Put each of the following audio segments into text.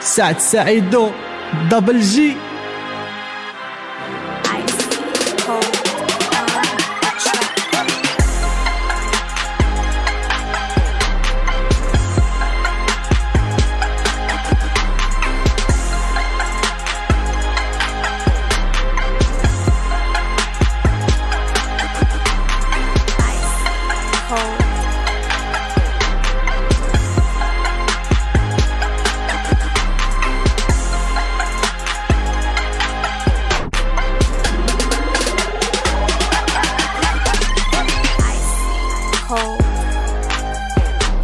سعد سعيدو دبل جي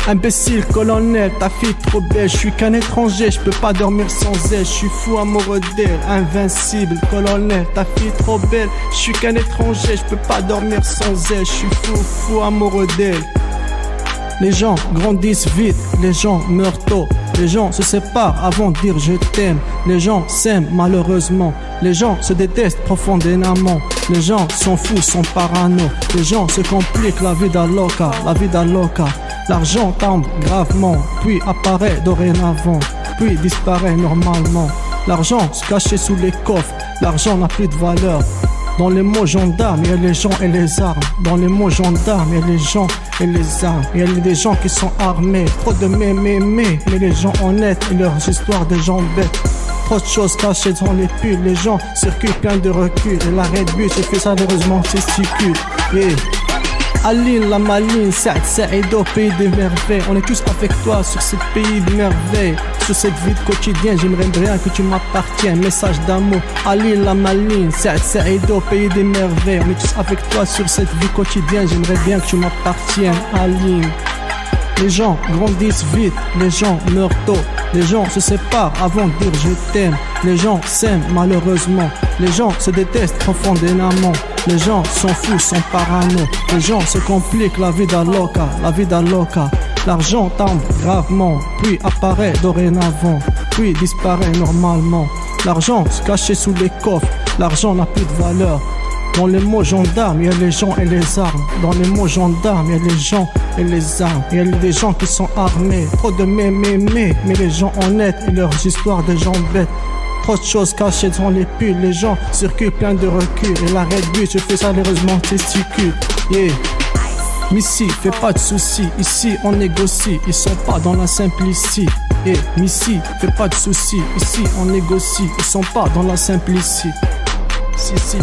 Imbécile, colonel, ta fille trop belle, je suis qu'un étranger, je peux pas dormir sans elle, je suis fou amoureux d'elle, invincible, colonel, ta fille trop belle, je suis qu'un étranger, je peux pas dormir sans elle, je suis fou, fou amoureux d'elle. Les gens grandissent vite, les gens meurent tôt, les gens se séparent avant de dire je t'aime, les gens s'aiment malheureusement, les gens se détestent profondément, les gens sont fous, sont parano, les gens se compliquent la vie d'Aloca, la vie d'Aloca. L'argent tombe gravement, puis apparaît dorénavant, puis disparaît normalement. L'argent se cachait sous les coffres, l'argent n'a plus de valeur. Dans les mots gendarmes, il y a les gens et les armes. Dans les mots gendarmes, il y a les gens et les armes. Il y a des gens qui sont armés. Trop de mais, mais, les gens honnêtes et leurs histoires de gens bêtes. Trop de choses cachées dans les pulls. Les gens circulent plein de recul. Et l'arrêt de bus, c'est fait testicule. Yeah. Aline, la maline, Saïd, Saïdo, pays des merveilles. On est tous avec toi sur ce pays de merveilles. Sur cette vie quotidienne, j'aimerais bien que tu m'appartiennes. Message d'amour, Aline, la maline, Saïd, Saïdo, pays des merveilles. On est tous avec toi sur cette vie quotidienne, j'aimerais bien que tu m'appartiennes. Aline. Les gens grandissent vite, les gens meurent tôt. Les gens se séparent avant de dire je t'aime. Les gens s'aiment malheureusement. Les gens se détestent profondément. Les gens sont fous, sont parano. Les gens se compliquent la vie d'Aloca, la vie d'Aloca. L'argent tombe gravement, puis apparaît dorénavant, puis disparaît normalement. L'argent se cachait sous les coffres, l'argent n'a plus de valeur. Dans les mots gendarmes, il y a les gens et les armes. Dans les mots gendarmes, il y a les gens et les armes. Il y a des gens qui sont armés. Trop de mais, mais, les gens honnêtes et leurs histoires de gens bêtes. Trop de choses cachées dans les pulls. Les gens circulent plein de recul. Et la but, je fais sérieusement testicule. Yeah. Missy, fais pas de soucis. Ici, on négocie. Ils sont pas dans la simplicité. Et Missy, fais pas de soucis. Ici, on négocie. Ils sont pas dans la simplicité. Si, si.